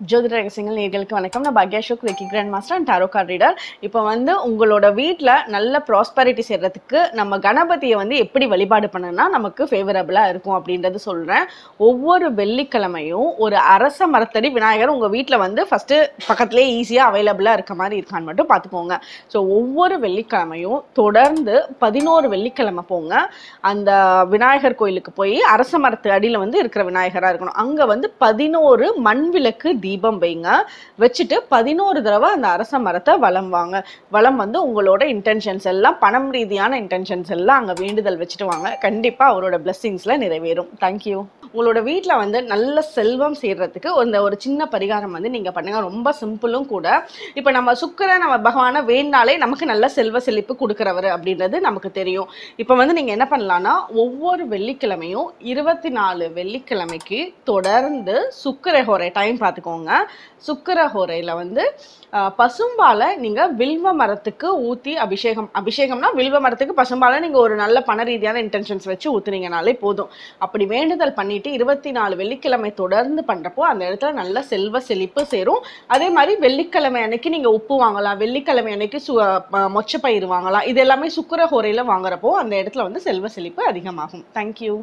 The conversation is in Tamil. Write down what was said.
ஜோதிட ரகசியங்கள் நேர்களுக்கு வணக்கம். நான் Bhagya Ashok reiki grand master and tarot card reader இப்போ வந்து உங்களோட வீட்டில் நல்ல ப்ராஸ்பரிட்டி செய்கிறதுக்கு நம்ம கணபதியை வந்து எப்படி வழிபாடு பண்ணனா நமக்கு ஃபேவரபுளாக இருக்கும் அப்படின்றது சொல்கிறேன் ஒவ்வொரு வெள்ளிக்கிழமையும் ஒரு அரச மரத்தடி விநாயகர் உங்கள் வீட்டில் வந்து ஃபஸ்ட்டு பக்கத்துலேயே ஈஸியாக அவைலபிளாக இருக்க மாதிரி இருக்கான்னு மட்டும் பார்த்துக்கோங்க. ஸோ ஒவ்வொரு வெள்ளிக்கிழமையும் தொடர்ந்து பதினோரு வெள்ளிக்கிழமை போங்க. அந்த விநாயகர் கோயிலுக்கு போய் அரச மரத்து அடியில் வந்து இருக்கிற விநாயகராக இருக்கணும். அங்கே வந்து பதினோரு மண் விளக்கு தீபம் வைங்க. வச்சுட்டு பதினோரு தடவை அந்த அரச மரத்தை வளம் வாங்க. வளம் வந்து உங்களோட இன்டென்ஷன்ஸ் எல்லாம் பணம் ரீதியான இன்டென்ஷன்ஸ் எல்லாம் அங்கே வேண்டுதல் வச்சுட்டு வாங்க. கண்டிப்பாக அவரோட பிளெஸ்ஸிங்ஸில் நிறைவேறும். தேங்க்யூ உங்களோட வீட்டில் வந்து நல்ல செல்வம் சேர்றதுக்கு அந்த ஒரு சின்ன பரிகாரம் வந்து நீங்கள் பண்ணுங்க. ரொம்ப சிம்பிளும் கூட. இப்போ நம்ம சுக்கிர நம்ம பகவானை வேணாலே நமக்கு நல்ல செல்வ செழிப்பு கொடுக்குறவர் அப்படின்றது நமக்கு தெரியும். இப்போ வந்து நீங்கள் என்ன பண்ணலான்னா ஒவ்வொரு வெள்ளிக்கிழமையும் இருபத்தி நாலு வெள்ளிக்கிழமைக்கு தொடர்ந்து சுக்கிரஹோரை டைம் பார்த்துக்கோங்க சுக்கிரஹோரையில் வந்து பசும்பாலை நீங்கள் வில்வ மரத்துக்கு ஊற்றி அபிஷேகம் அபிஷேகம்னா வில்வ மரத்துக்கு பசும்பாலை நீங்கள் ஒரு நல்ல பண ரீதியான இன்டென்ஷன்ஸ் வச்சு ஊற்றுனீங்கனாலே போதும். அப்படி வேண்டுதல் பண்ணிட்டு இருபத்தி நாலு வெள்ளிக்கிழமை தொடர்ந்து பண்ணுறப்போ அந்த இடத்துல நல்ல செல்வ செழிப்பு சேரும். அதே மாதிரி வெள்ளிக்கிழமை அன்னைக்கு நீங்கள் உப்பு வாங்கலாம் வெள்ளிக்கிழமை அன்னைக்கு சு மொச்சப்பயிர் வாங்கலாம். இது எல்லாமே சுக்கிரஹோரையில் வாங்குறப்போ அந்த இடத்துல வந்து செல்வ செழிப்பு அதிகமாகும். தேங்க்யூ